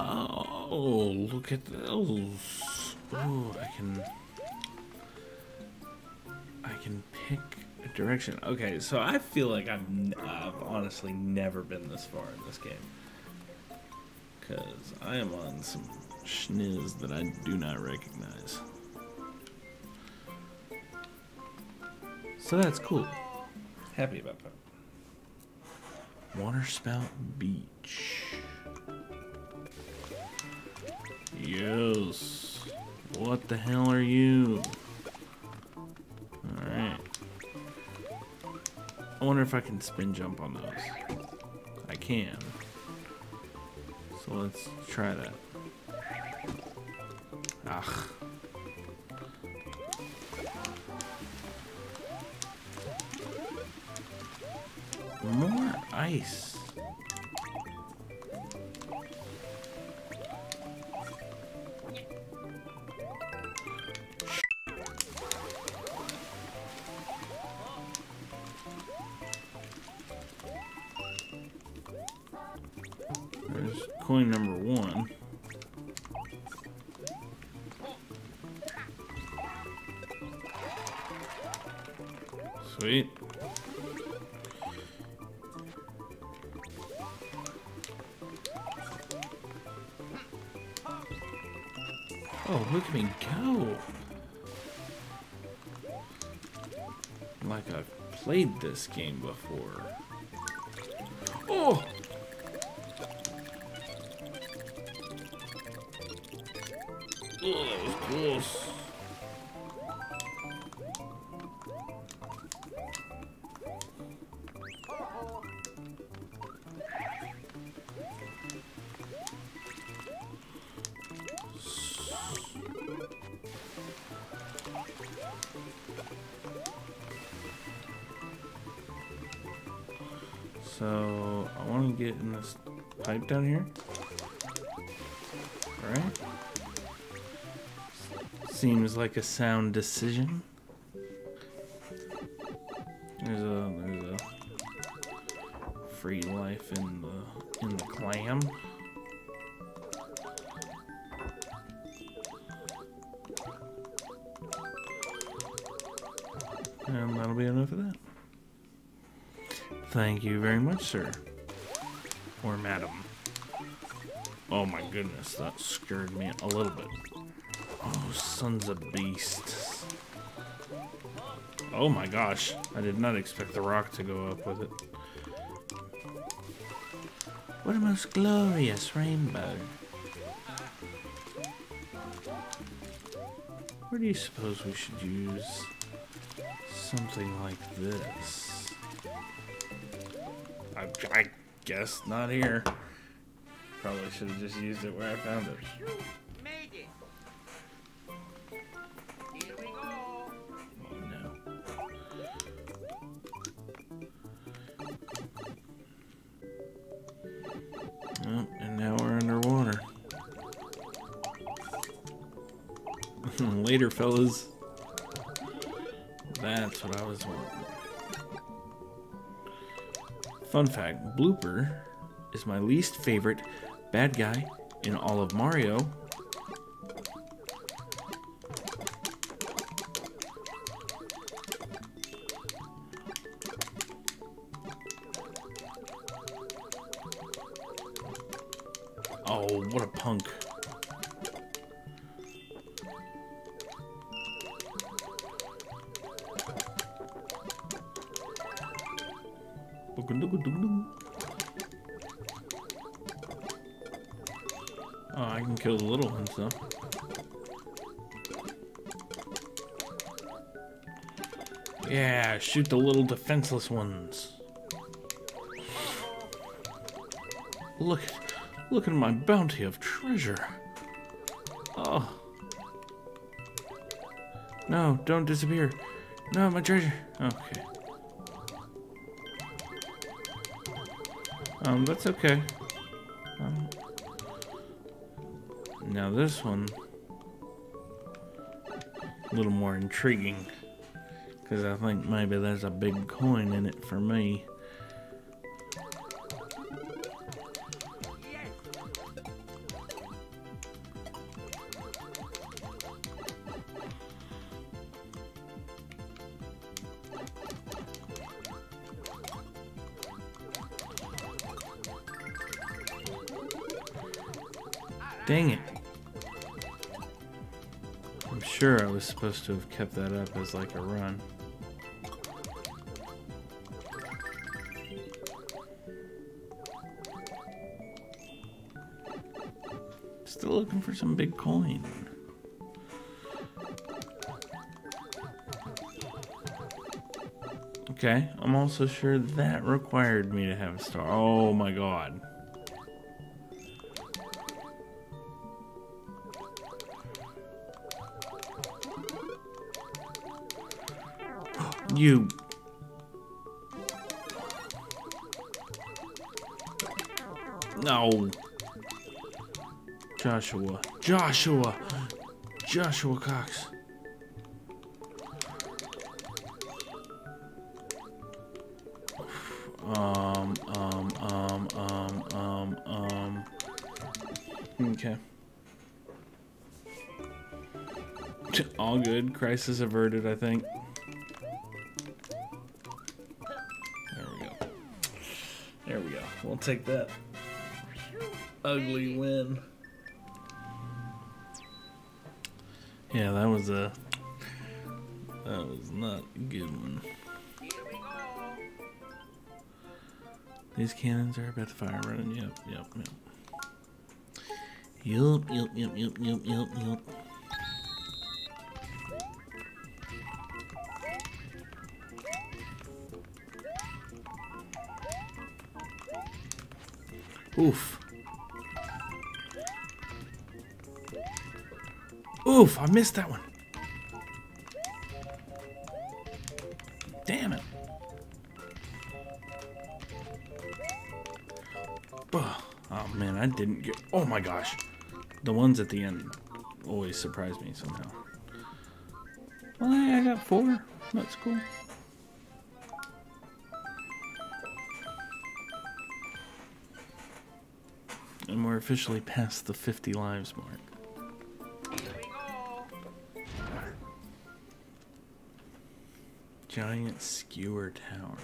Oh, look at those. Oh, I can... I can pick a direction. Okay, so I feel like I've, I've honestly never been this far in this game. Because I am on some schniz that I do not recognize. So that's cool. Happy about that. Waterspout Beach. Yes. What the hell are you? Alright. I wonder if I can spin jump on those. I can. So let's try that. More ice. Coin number one. Sweet. Oh, look at me go. Like I've played this game before. Like a sound decision. There's a there's a free life in the in the clam. And that'll be enough of that. Thank you very much, sir. Or madam. Oh my goodness, that scared me a little bit. Oh, sons of beasts. Oh my gosh, I did not expect the rock to go up with it. What a most glorious rainbow. Where do you suppose we should use something like this? I, I guess not here. Probably should have just used it where I found it. It. Fun fact Blooper is my least favorite bad guy in all of Mario. Oh, what a punk. Shoot the little defenseless ones. Look, look at my bounty of treasure. Oh. No, don't disappear. No, my treasure. Okay. Um, that's okay. Um, now this one, a little more intriguing, because I think maybe there's a big coin in it for me. Dang it. I'm sure I was supposed to have kept that up as like a run. Looking for some big coin. Okay, I'm also sure that required me to have a star. Oh my god. You. No. Joshua. Joshua. Joshua Cox. Um, um, um, um, um, um. Okay. All good. Crisis averted, I think. There we go. There we go. We'll take that ugly win. Yeah, that was a. That was not a good one. Here we go. These cannons are about to fire running. Yep, yep, yep. Yup, yup, yup, yup, yup, yup, yup. Oof. Oof, I missed that one. Damn it. Oh, oh man, I didn't get. Oh my gosh. The ones at the end always surprise me somehow. Well, I got four. That's cool. And we're officially past the 50 lives mark. Giant skewer tower.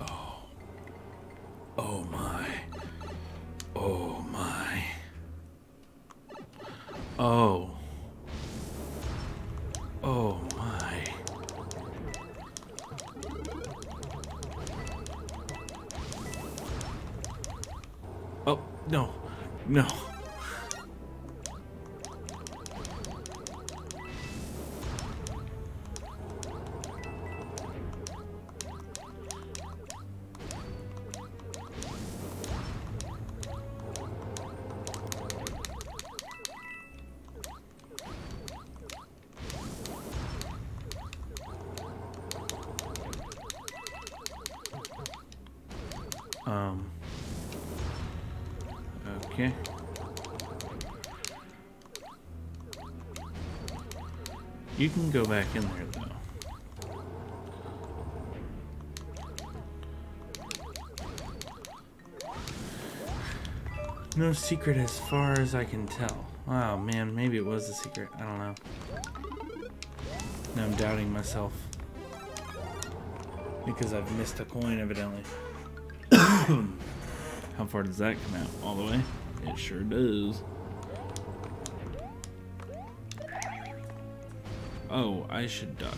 Oh. Oh my. Oh my. Oh. Oh my. Oh, no. No. Go back in there though. No secret as far as I can tell. Wow, man, maybe it was a secret. I don't know. Now I'm doubting myself. Because I've missed a coin, evidently. How far does that come out? All the way? It sure does. Oh, I should duck.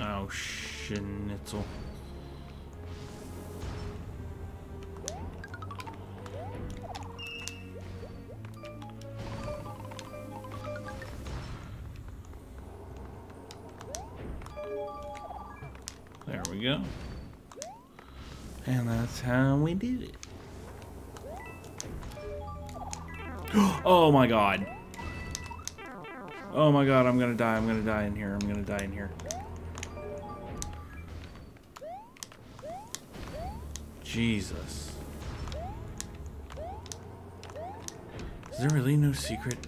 Oh, schnitzel. There we go. And that's how we did it. oh my god. Oh my god, I'm gonna die, I'm gonna die in here, I'm gonna die in here. Jesus. Is there really no secret?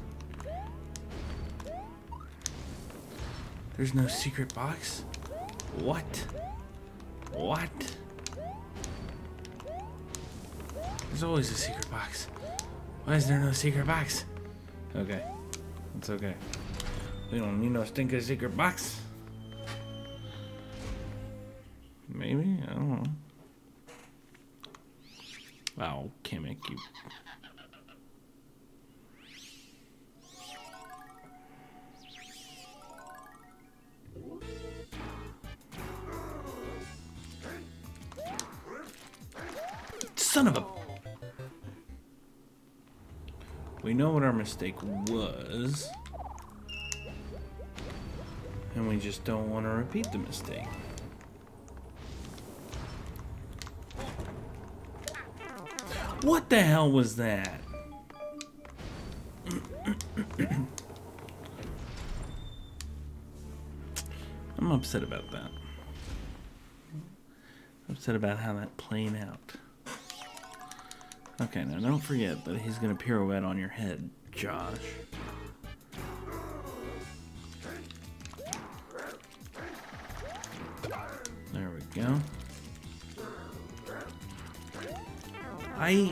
There's no secret box? What? What? There's always a secret box. Why is there no secret box? Okay. It's okay. We don't need no stinking secret box. Kamek, you. Son of a. We know what our mistake was. And we just don't want to repeat the mistake. What the hell was that? I'm upset about that. Upset about how that played out. Okay, now don't forget that he's gonna pirouette on your head, Josh. I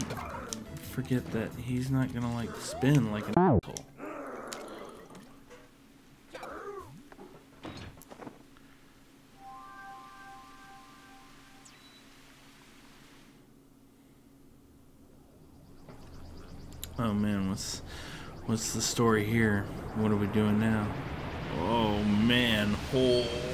forget that he's not gonna like spin like an asshole. Oh man, what's what's the story here? What are we doing now? Oh man, oh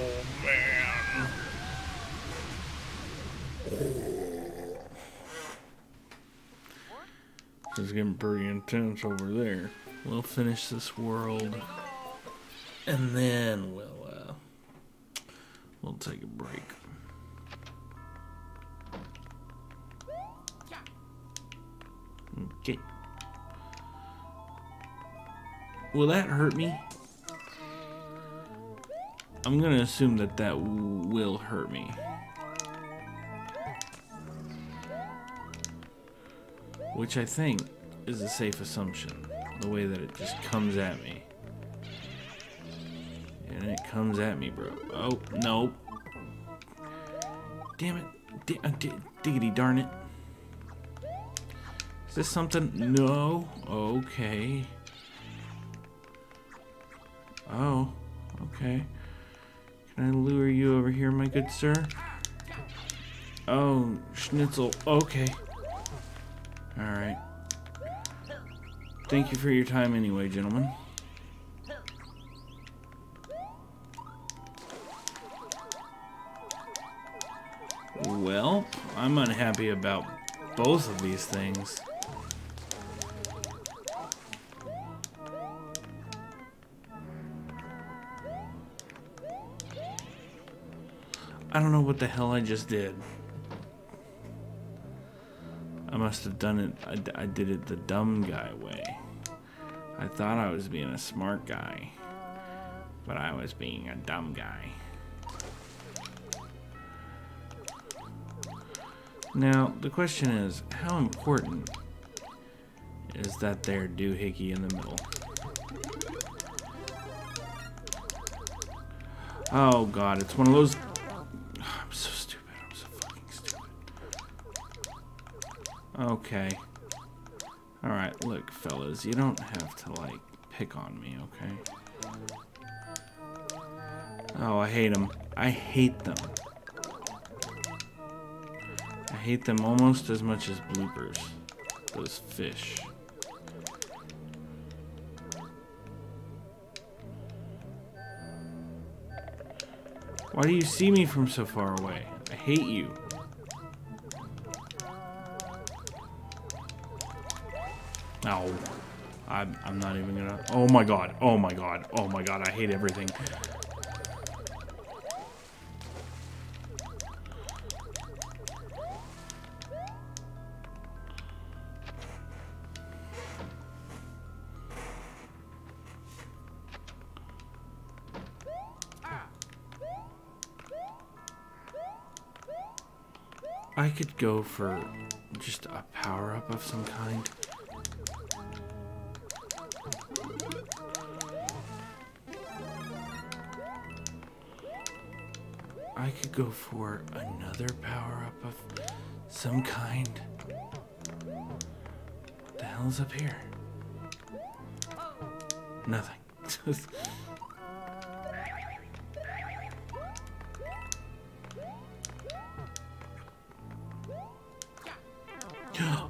It's getting pretty intense over there. We'll finish this world, and then we'll uh, we'll take a break. Okay. Will that hurt me? I'm gonna assume that that will hurt me. Which I think is a safe assumption. The way that it just comes at me. And it comes at me, bro. Oh, no. Damn it. D uh, d diggity darn it. Is this something? No. Okay. Oh, okay. Can I lure you over here, my good sir? Oh, schnitzel. Okay. Alright. Thank you for your time anyway, gentlemen. Well, I'm unhappy about both of these things. I don't know what the hell I just did. I must have done it, I did it the dumb guy way. I thought I was being a smart guy, but I was being a dumb guy. Now, the question is, how important is that there doohickey in the middle? Oh god, it's one of those okay? Alright, look, fellas, you don't have to, like, pick on me, okay? Oh, I hate them. I hate them. I hate them almost as much as bloopers. Those fish. Why do you see me from so far away? I hate you. No. I'm, I'm not even gonna... Oh my god. Oh my god. Oh my god. I hate everything. I could go for just a power up of some kind. Go for another power up of some kind. What the hell's up here? Nothing.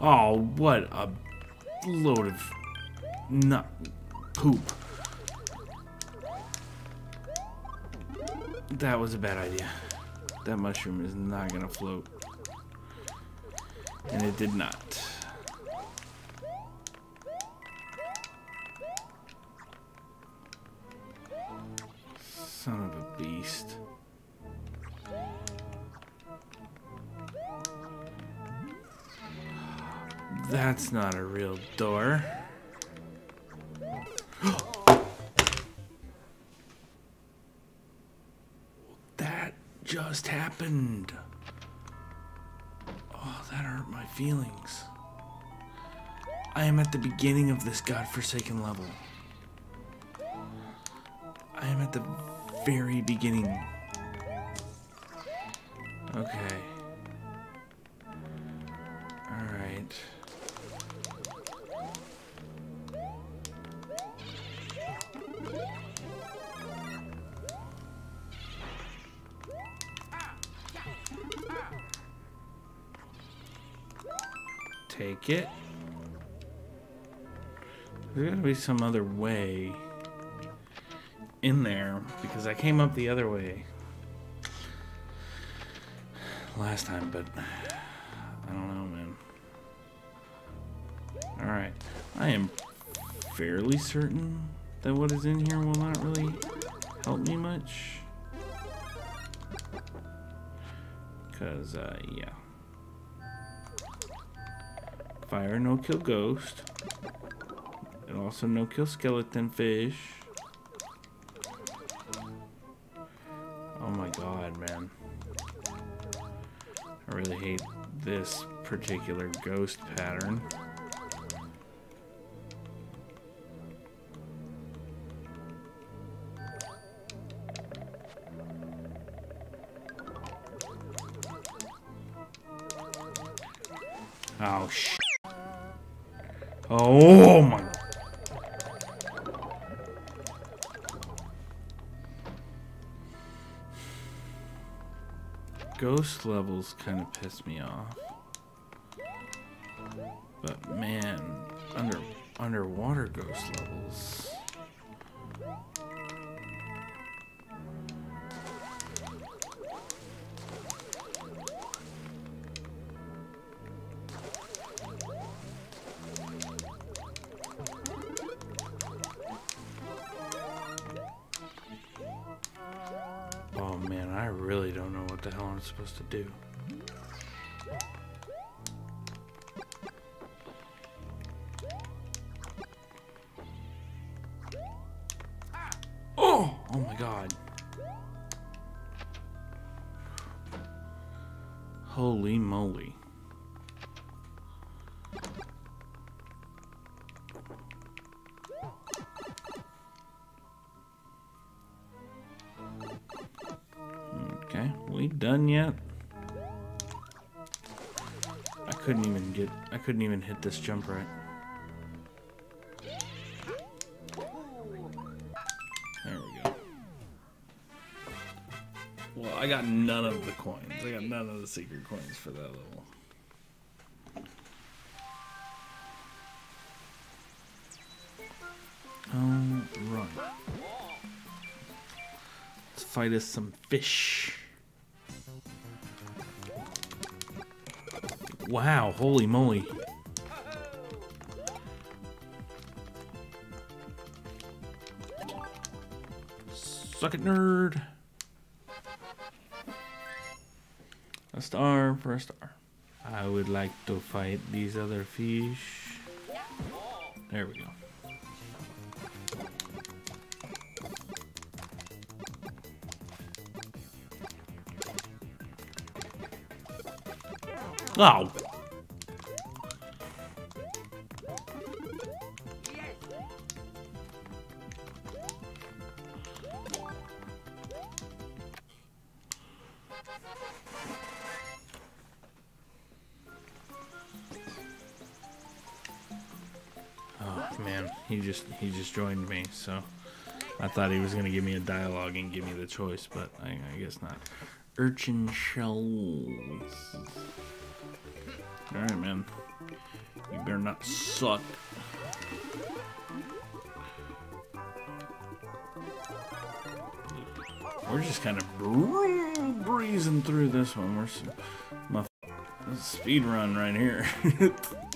oh, what a load of nut poop. That was a bad idea. That mushroom is not gonna float. And it did not. Son of a beast. That's not a real door. Happened. Oh, that hurt my feelings. I am at the beginning of this godforsaken level. I am at the very beginning. Okay. It. There's gotta be some other way in there because I came up the other way last time, but I don't know, man. Alright. I am fairly certain that what is in here will not really help me much. Because, uh, yeah. Fire, no kill ghost. And also no kill skeleton fish. Oh my god, man. I really hate this particular ghost pattern. Kind of piss me off. But man, under underwater ghost levels. Oh man, I really don't know what the hell I'm supposed to do. God. Holy moly. Okay, we done yet? I couldn't even get, I couldn't even hit this jump right. Got none of the coins. I got none of the secret coins for that level. Oh, run. Let's fight us some fish. Wow, holy moly. Suck it, nerd. For a star. I would like to fight these other fish. There we go. Oh just he just joined me, so I thought he was gonna give me a dialogue and give me the choice, but I, I guess not. Urchin Shoals. All right, man. You better not suck. We're just kind of breezing through this one. We're my speed run right here.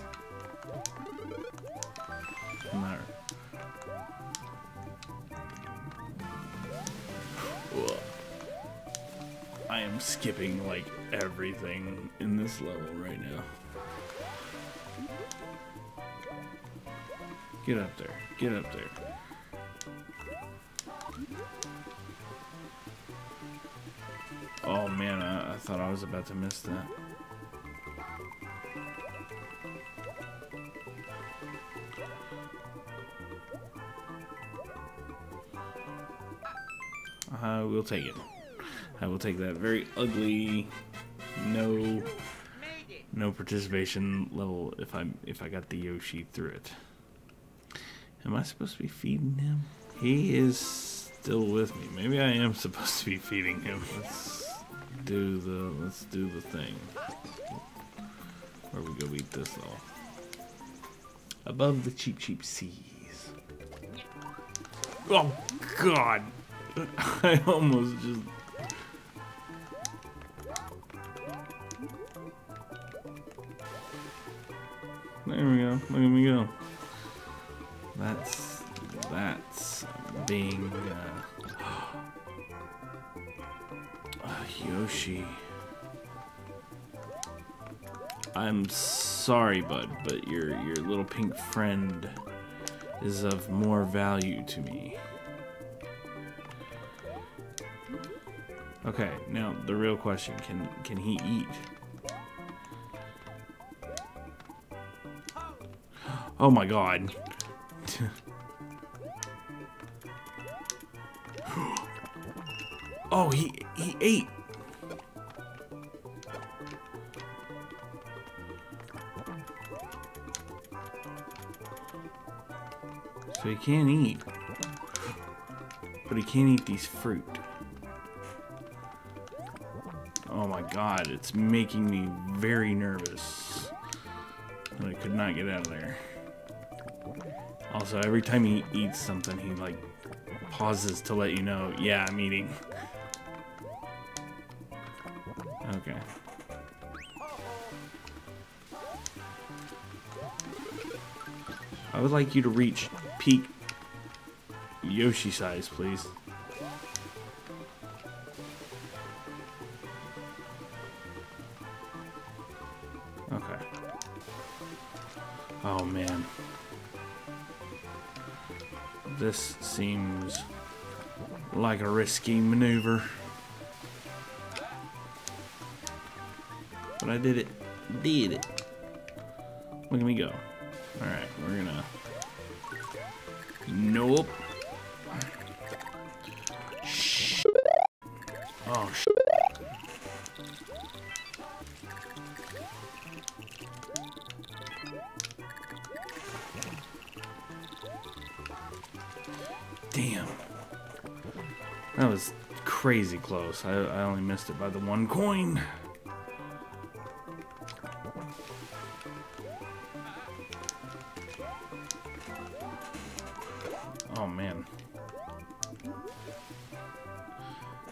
skipping like everything in this level right now. Get up there. Get up there. Oh man, I, I thought I was about to miss that. Uh, I will take it. I will take that very ugly, no, no participation level if I if I got the Yoshi through it. Am I supposed to be feeding him? He is still with me. Maybe I am supposed to be feeding him. Let's do the let's do the thing. Where we go eat this though. Above the Cheep Cheep Seas. Oh God! I almost just. Look at me go. That's that's being uh, uh, Yoshi. I'm sorry, bud, but your your little pink friend is of more value to me. Okay, now the real question: Can can he eat? Oh my god! oh, he he ate. So he can't eat. But he can't eat these fruit. Oh my god, it's making me very nervous. I could not get out of there. Also, every time he eats something, he like pauses to let you know, yeah, I'm eating. Okay. I would like you to reach peak Yoshi size, please. Risky maneuver. But I did it. Did it. Look at me go. Alright, we're gonna. Nope. Crazy close. I, I only missed it by the one coin. Oh man.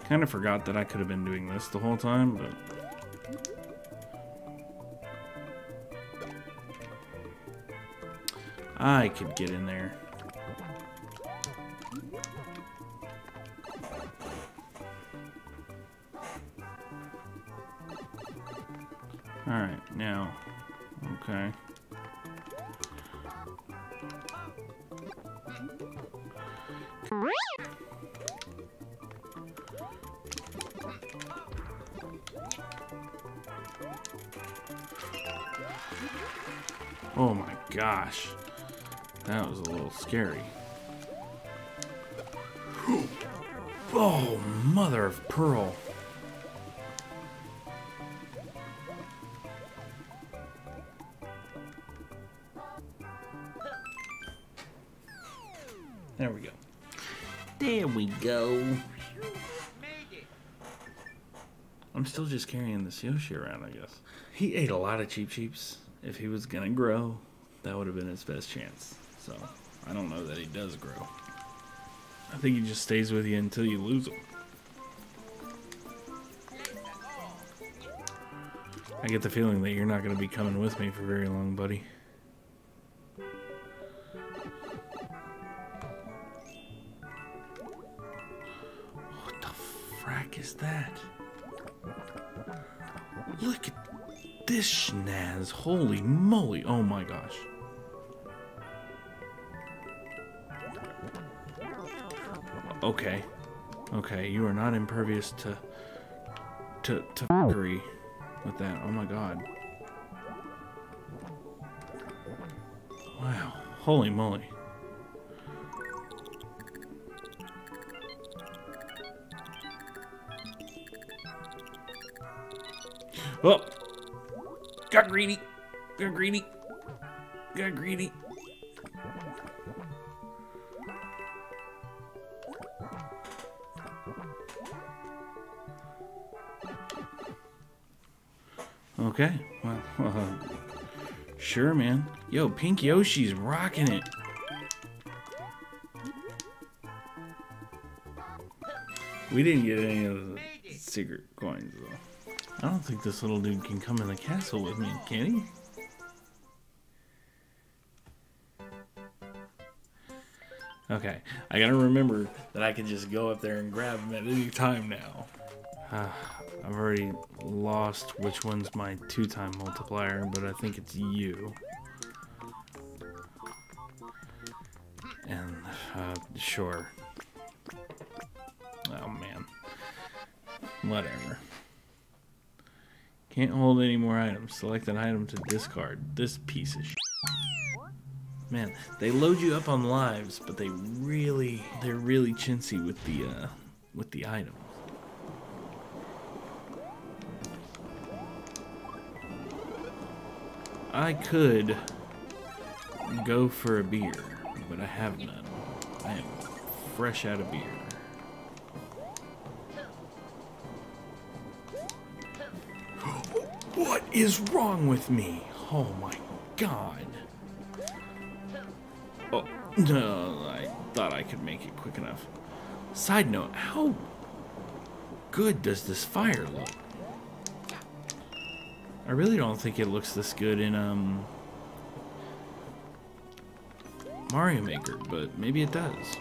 kind of forgot that I could have been doing this the whole time, but... I could get in there. Oh, mother of pearl. There we go. There we go. I'm still just carrying this Yoshi around, I guess. He ate a lot of Cheep Cheeps. If he was gonna grow, that would have been his best chance. So, I don't know that he does grow. I think he just stays with you until you lose him. I get the feeling that you're not gonna be coming with me for very long, buddy. What the frack is that? Look at this schnaz. Holy moly. Oh my gosh. Okay. Okay, you are not impervious to to to fuckery with that. Oh my god. Wow. Holy moly. Oh! Got greedy. Got greedy. Got greedy. Okay. Well, uh, sure, man. Yo, Pink Yoshi's rocking it. We didn't get any of the secret coins, though. I don't think this little dude can come in the castle with me, can he? Okay, I gotta remember that I can just go up there and grab him at any time now. I've already lost which one's my two-time multiplier, but I think it's you. And, uh, sure. Oh, man. Whatever. Can't hold any more items. Select an item to discard. This piece of shit. Man, they load you up on lives, but they really, they're really chintzy with the, uh, with the items. I could go for a beer, but I have none. I am fresh out of beer. What is wrong with me? Oh my god. Oh, no, I thought I could make it quick enough. Side note, how good does this fire look? I really don't think it looks this good in um Mario Maker, but maybe it does.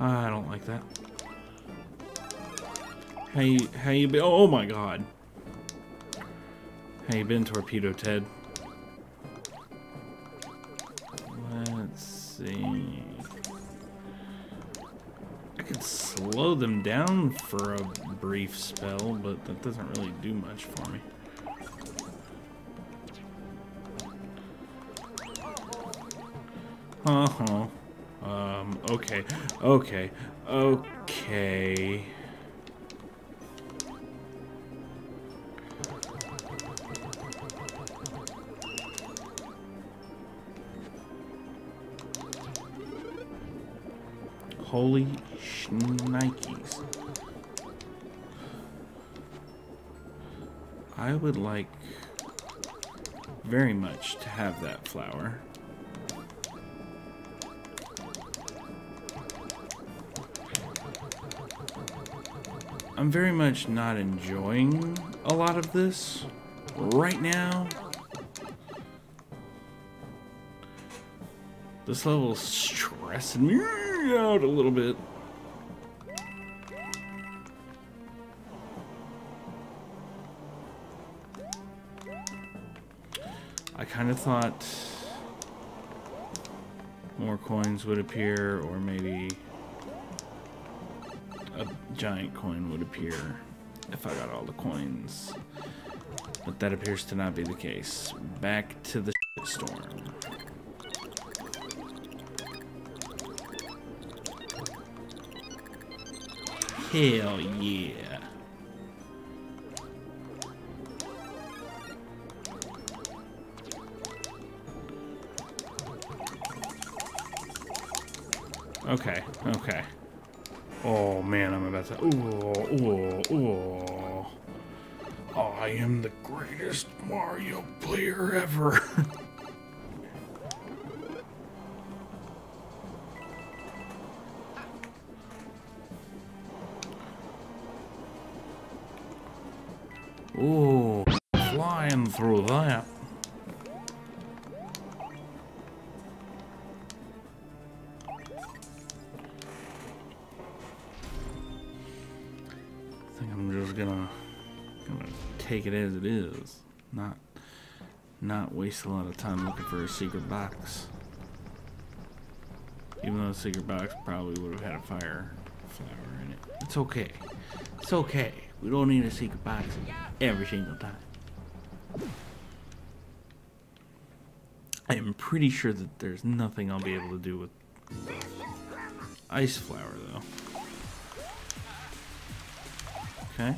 I don't like that. How you, how you been? Oh my god. How you been, Torpedo Ted? Slow them down for a brief spell, but that doesn't really do much for me. Uh-huh. Um, okay. Okay. Okay. Holy shnikes. I would like very much to have that flower. I'm very much not enjoying a lot of this right now. This level's stressing me out a little bit. I kind of thought more coins would appear, or maybe a giant coin would appear if I got all the coins. But that appears to not be the case. Back to the storm. Hell yeah. Okay, okay. Oh man, I'm about to. Ooh, ooh, ooh. I am the greatest Mario player ever. through that. I think I'm just gonna gonna take it as it is. Not not waste a lot of time looking for a secret box. Even though the secret box probably would have had a fire flower in it. It's okay. It's okay. We don't need a secret box every single time. I am pretty sure that there's nothing I'll be able to do with ice flower though. Okay.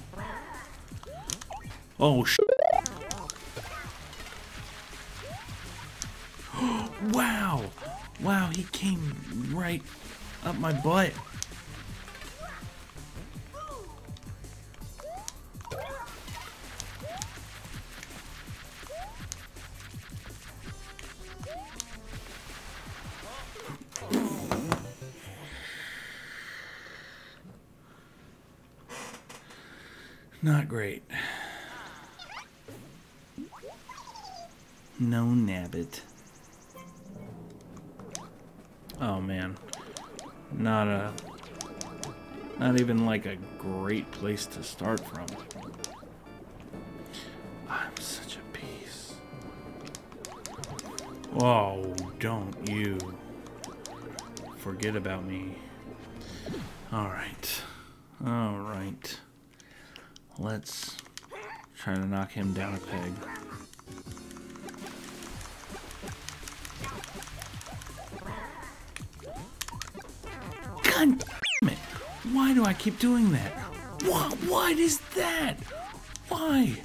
Oh, sh Wow! Wow, he came right up my butt. Not great. No Nabbit. Oh man. Not a not even like a great place to start from. I'm such a piece. Whoa, don't you forget about me. Alright. Alright. Let's try to knock him down a peg. God damn it! Why do I keep doing that? What? What is that? Why?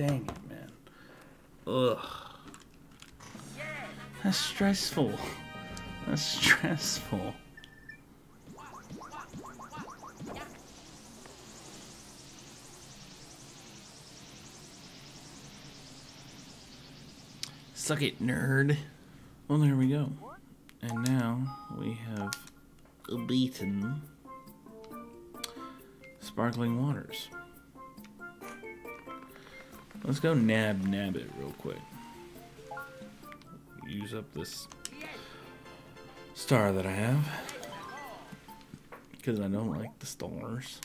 Dang it, man. Ugh. That's stressful. That's stressful. Suck it, nerd. Well, there we go. And now we have beaten Sparkling Waters. Let's go nab nab it real quick. Use up this star that I have. Because I don't like the stars.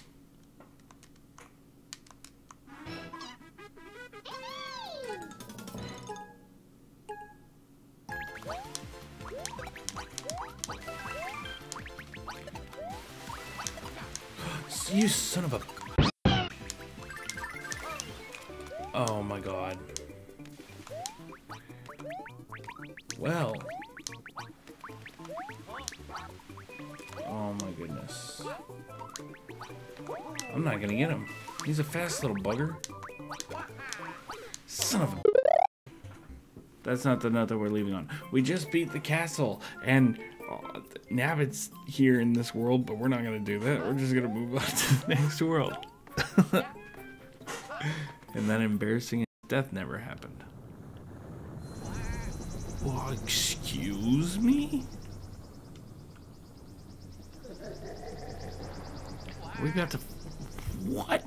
He's a fast little bugger. Son of a... That's not the note that we're leaving on. We just beat the castle, and... uh, Nabbit's here in this world, but we're not gonna do that. We're just gonna move on to the next world. and that embarrassing death never happened. Well, excuse me? We've got to. What?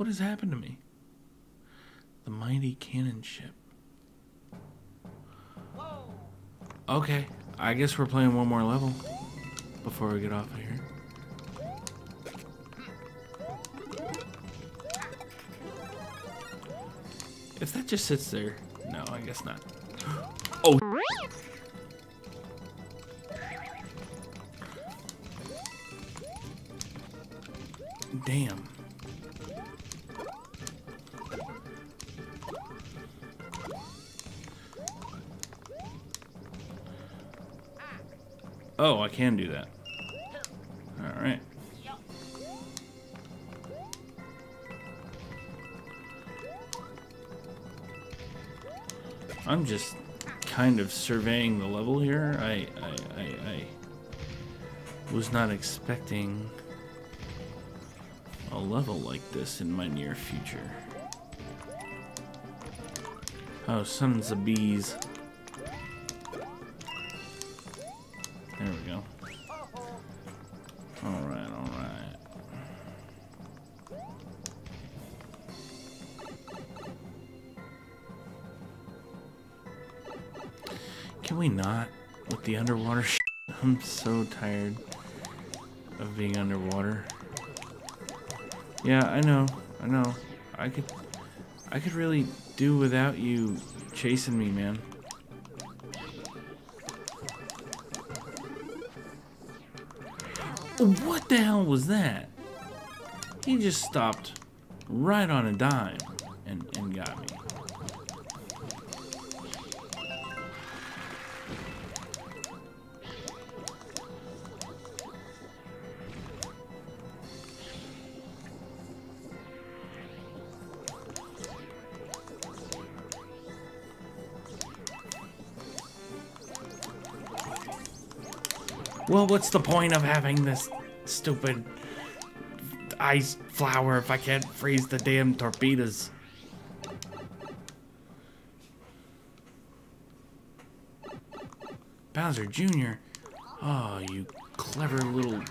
What has happened to me? The mighty cannon ship. Okay, I guess we're playing one more level before we get off of here. If that just sits there, no, I guess not. Oh. Damn. Oh, I can do that. Alright. I'm just kind of surveying the level here. I, I, I, I was not expecting a level like this in my near future. Oh, sons of bees. So tired of being underwater. Yeah, I know. I know. I could I could really do without you chasing me, man. What the hell was that? He just stopped right on a dime Well, what's the point of having this stupid ice flower if I can't freeze the damn torpedoes? Bowser Jr. Oh, you clever little...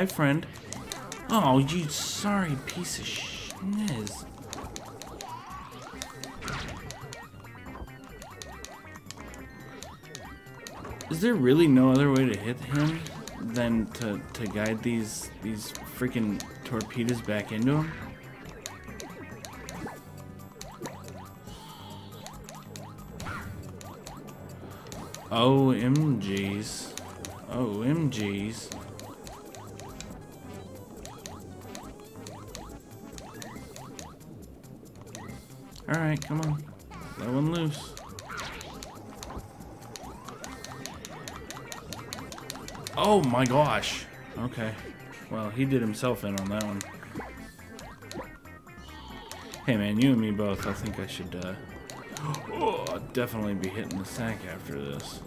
Hi, friend. Oh, you sorry piece of schniz. Is there really no other way to hit him than to, to guide these these freaking torpedoes back into him? OMGs. OMGs. Alright, come on. Let one loose. Oh my gosh. Okay. Well, he did himself in on that one. Hey man, you and me both. I think I should uh, oh, definitely be hitting the sack after this.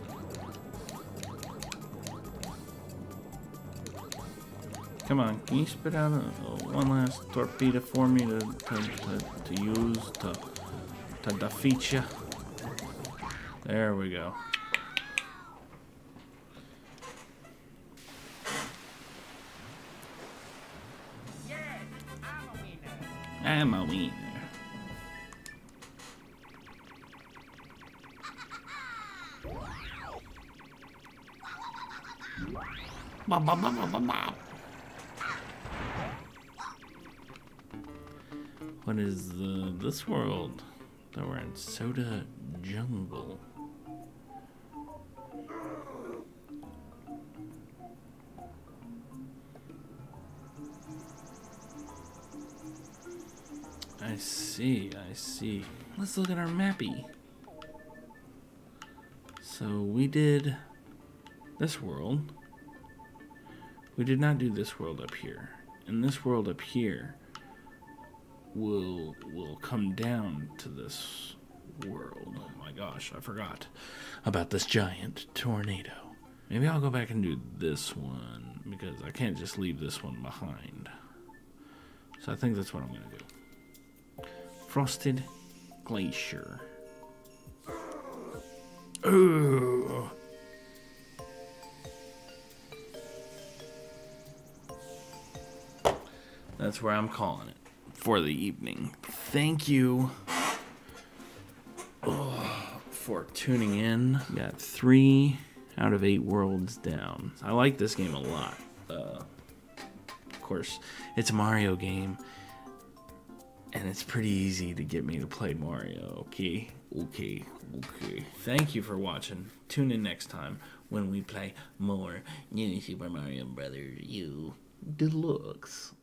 Come on, can you spit out a, a- one last torpedo for me to, to, to, to use to, to defeat you? There we go. Soda Jungle. I see, I see. Let's look at our mappy. So we did this world. We did not do this world up here. And this world up here will will come down to this world. Oh my gosh, I forgot about this giant tornado. Maybe I'll go back and do this one because I can't just leave this one behind. So I think that's what I'm going to do. Frosted Glacier. Ooh. That's where I'm calling it for the evening. Thank you for tuning in. Got three out of eight worlds down. I like this game a lot. Uh, of course, it's a Mario game, and it's pretty easy to get me to play Mario. Okay, okay, okay. Thank you for watching. Tune in next time when we play more New Super Mario Brothers U Deluxe.